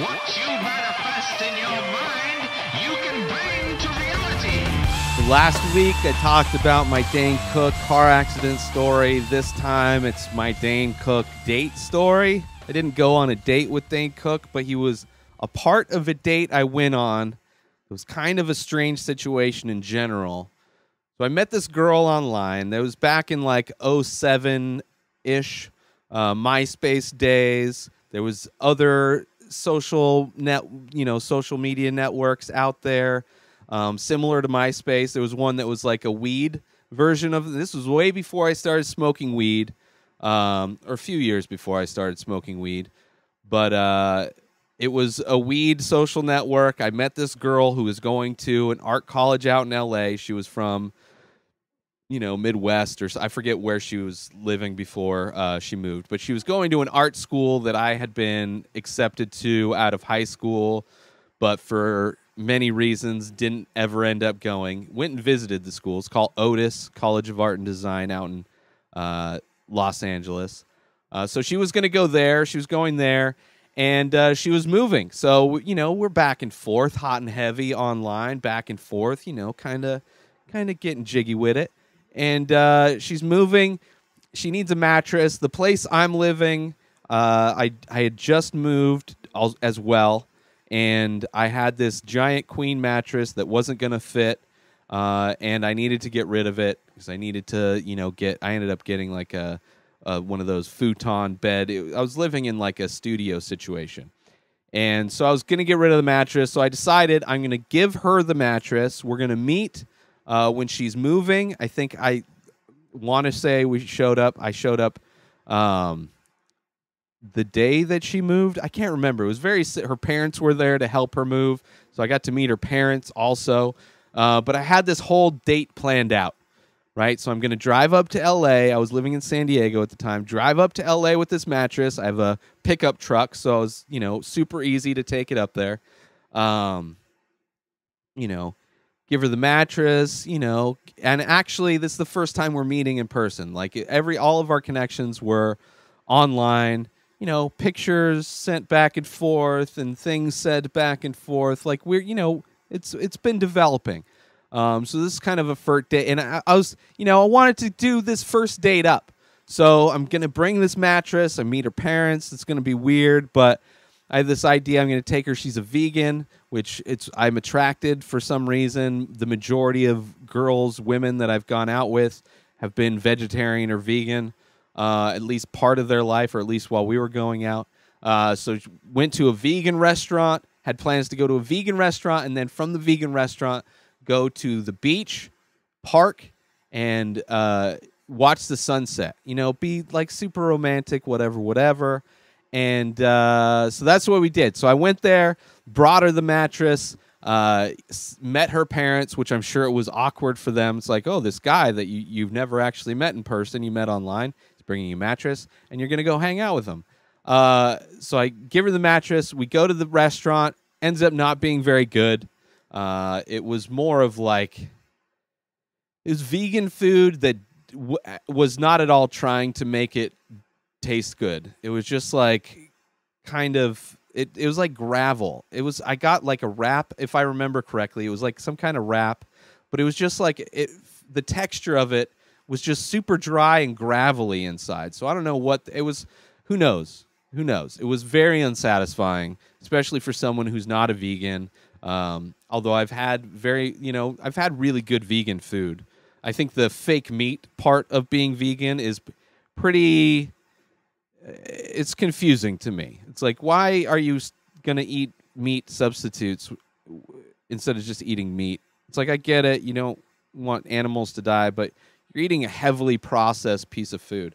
What you manifest in your mind, you can bring to reality. Last week, I talked about my Dane Cook car accident story. This time, it's my Dane Cook date story. I didn't go on a date with Dane Cook, but he was a part of a date I went on. It was kind of a strange situation in general. So I met this girl online. That was back in like 07 ish, uh, MySpace days. There was other social net, you know, social media networks out there, um, similar to MySpace. There was one that was like a weed version of this. Was way before I started smoking weed, um, or a few years before I started smoking weed. But uh, it was a weed social network. I met this girl who was going to an art college out in LA. She was from you know Midwest or I forget where she was living before uh, she moved, but she was going to an art school that I had been accepted to out of high school, but for many reasons didn't ever end up going. Went and visited the school. It's called Otis College of Art and Design out in uh, Los Angeles. Uh, so she was going to go there. She was going there, and uh, she was moving. So you know we're back and forth, hot and heavy online, back and forth. You know, kind of, kind of getting jiggy with it and uh, she's moving. She needs a mattress. The place I'm living, uh, I I had just moved as well, and I had this giant queen mattress that wasn't going to fit, uh, and I needed to get rid of it because I needed to, you know, get. I ended up getting like a, a one of those futon bed. It, I was living in like a studio situation. And so I was going to get rid of the mattress. So I decided I'm going to give her the mattress. We're going to meet uh, when she's moving. I think I want to say we showed up. I showed up um, the day that she moved. I can't remember. It was very. Her parents were there to help her move, so I got to meet her parents also. Uh, but I had this whole date planned out, right? So I'm going to drive up to LA. I was living in San Diego at the time. Drive up to LA with this mattress. I have a pickup truck, so it was you know super easy to take it up there. Um, you know, give her the mattress, you know. And actually, this is the first time we're meeting in person. Like every all of our connections were online. You know, pictures sent back and forth and things said back and forth. Like we're, you know, it's it's been developing. Um, so this is kind of a first date, and I, I was, you know, I wanted to do this first date up. So I'm gonna bring this mattress. I meet her parents. It's gonna be weird, but I have this idea. I'm to take her. She's a vegan, which it's I'm attracted for some reason. The majority of girls, women that I've gone out with, have been vegetarian or vegan, uh, at least part of their life, or at least while we were going out. Uh, so went to a vegan restaurant. Had plans to go to a vegan restaurant, and then from the vegan restaurant, go to the beach, park, and uh, watch the sunset. You know, be like super romantic, whatever, whatever and uh, so that's what we did. So I went there, brought her the mattress, uh, met her parents, which I'm sure it was awkward for them. It's like, oh, this guy that you, you've never actually met in person, you met online, he's bringing you a mattress, and you're going to go hang out with him. Uh, so I give her the mattress. We go to the restaurant. Ends up not being very good. Uh, it was more of like it was vegan food that w- was not at all trying to make it taste good. It was just like kind of it, it was like gravel. It was I got like a wrap if I remember correctly. It was like some kind of wrap, but it was just like it the texture of it was just super dry and gravelly inside. So I don't know what it was who knows. Who knows? It was very unsatisfying, especially for someone who's not a vegan. Um, although I've had very, you know, I've had really good vegan food. I think the fake meat part of being vegan is pretty it's confusing to me. It's like, why are you going to eat meat substitutes instead of just eating meat? It's like, I get it. You don't want animals to die, but you're eating a heavily processed piece of food.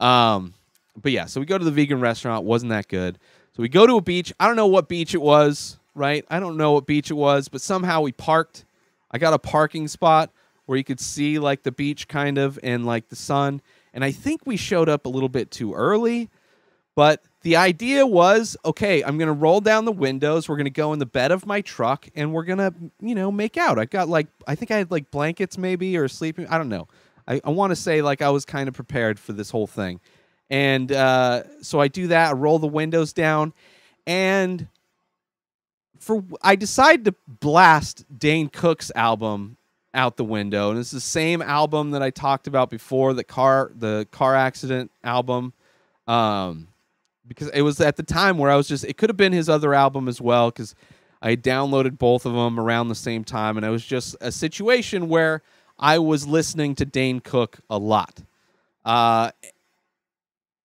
Um, but yeah, so we go to the vegan restaurant. Wasn't that good? So we go to a beach. I don't know what beach it was, right? I don't know what beach it was, but somehow we parked. I got a parking spot where you could see like the beach kind of and like the sun and I think we showed up a little bit too early. But the idea was okay, I'm going to roll down the windows. We're going to go in the bed of my truck and we're going to, you know, make out. I got like, I think I had like blankets maybe or sleeping. I don't know. I, I want to say like I was kind of prepared for this whole thing. And uh, so I do that, I roll the windows down. And for I decided to blast Dane Cook's album out the window, and it's the same album that I talked about before, the car the car accident album. Um, because it was at the time where I was just it could have been his other album as well because I downloaded both of them around the same time, and it was just a situation where I was listening to Dane Cook a lot. Uh,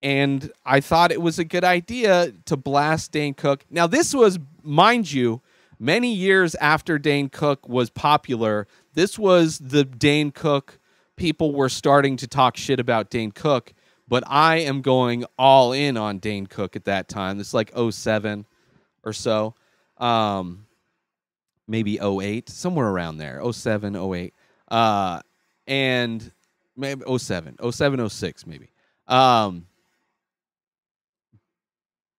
and I thought it was a good idea to blast Dane Cook. Now, this was, mind you, many years after Dane Cook was popular. This was the Dane Cook people were starting to talk shit about Dane Cook, but I am going all in on Dane Cook at that time. This is like 07 or so. Um, maybe 08, somewhere around there. 07, 08. Uh, and maybe 07, 07, 06, maybe. Um,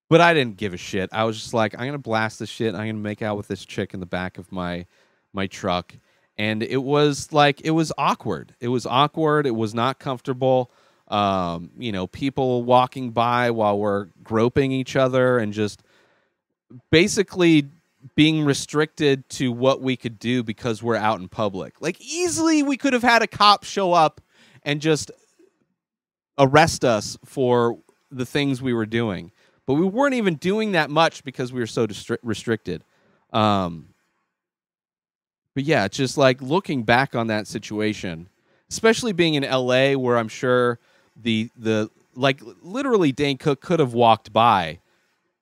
but I didn't give a shit. I was just like, I'm gonna blast this shit. I'm gonna make out with this chick in the back of my my truck, and it was like it was awkward. It was awkward. It was not comfortable. Um, you know, people walking by while we're groping each other and just basically being restricted to what we could do because we're out in public. Like easily we could have had a cop show up and just arrest us for the things we were doing but we weren't even doing that much because we were so restricted. Um, but yeah, just like looking back on that situation, especially being in LA, where I'm sure the the like literally Dane Cook could have walked by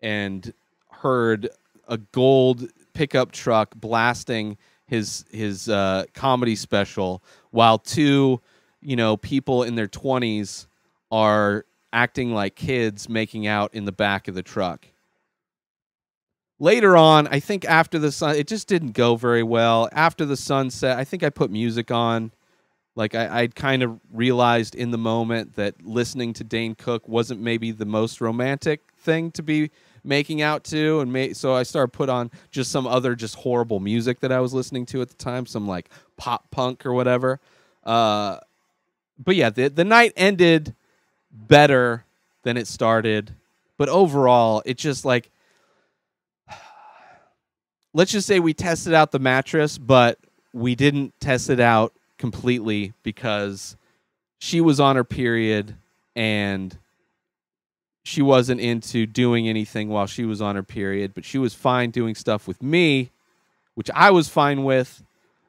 and heard a gold pickup truck blasting his his uh, comedy special while two you know people in their 20s are acting like kids making out in the back of the truck. Later on, I think after the sun, it just didn't go very well. After the sunset, I think I put music on. Like I, I'd kind of realized in the moment that listening to Dane Cook wasn't maybe the most romantic thing to be making out to, and so I started put on just some other just horrible music that I was listening to at the time, some like pop punk or whatever. Uh, but yeah, the the night ended better than it started. But overall, it just like let's just say we tested out the mattress, but we didn't test it out completely because she was on her period and she wasn't into doing anything while she was on her period, but she was fine doing stuff with me, which I was fine with,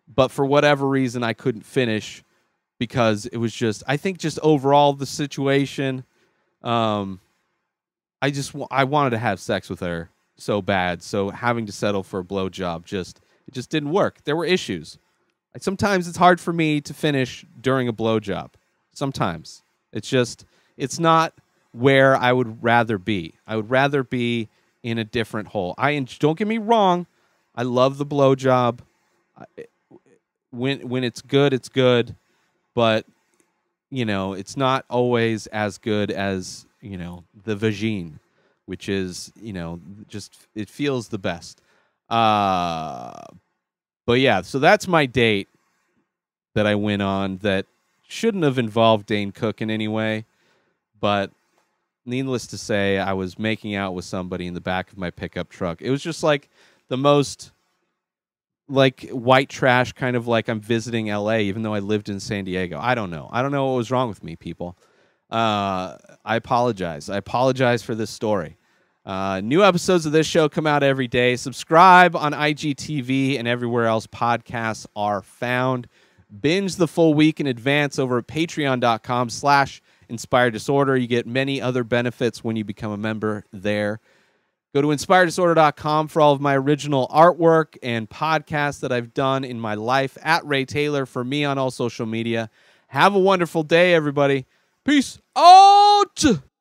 but for whatever reason I couldn't finish because it was just I think just overall the situation um I just I wanted to have sex with her so bad so having to settle for a blowjob just it just didn't work. There were issues. Sometimes it's hard for me to finish during a blowjob. Sometimes. It's just it's not where I would rather be. I would rather be in a different hole. I don't get me wrong I love the blowjob. When when it's good it's good but you know it's not always as good as you know the vagine which is you know just it feels the best uh but yeah so that's my date that i went on that shouldn't have involved dane cook in any way but needless to say i was making out with somebody in the back of my pickup truck it was just like the most like white trash, kind of like I'm visiting LA, even though I lived in San Diego. I don't know. I don't know what was wrong with me, people. Uh, I apologize. I apologize for this story. Uh, new episodes of this show come out every day. Subscribe on IGTV and everywhere else podcasts are found. Binge the full week in advance over at patreon.com slash inspired disorder. You get many other benefits when you become a member there. Go to inspireddisorder.com for all of my original artwork and podcasts that I've done in my life at Ray Taylor for me on all social media. Have a wonderful day, everybody. Peace out.